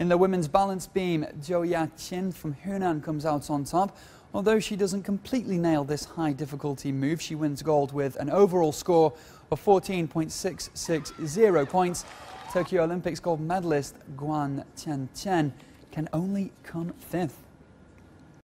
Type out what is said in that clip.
In the women's balance beam, Zhou Yaqin from Hunan comes out on top. Although she doesn't completely nail this high difficulty move, she wins gold with an overall score of 14.660 points. Tokyo Olympics gold medalist Guan Chenchen can only come fifth.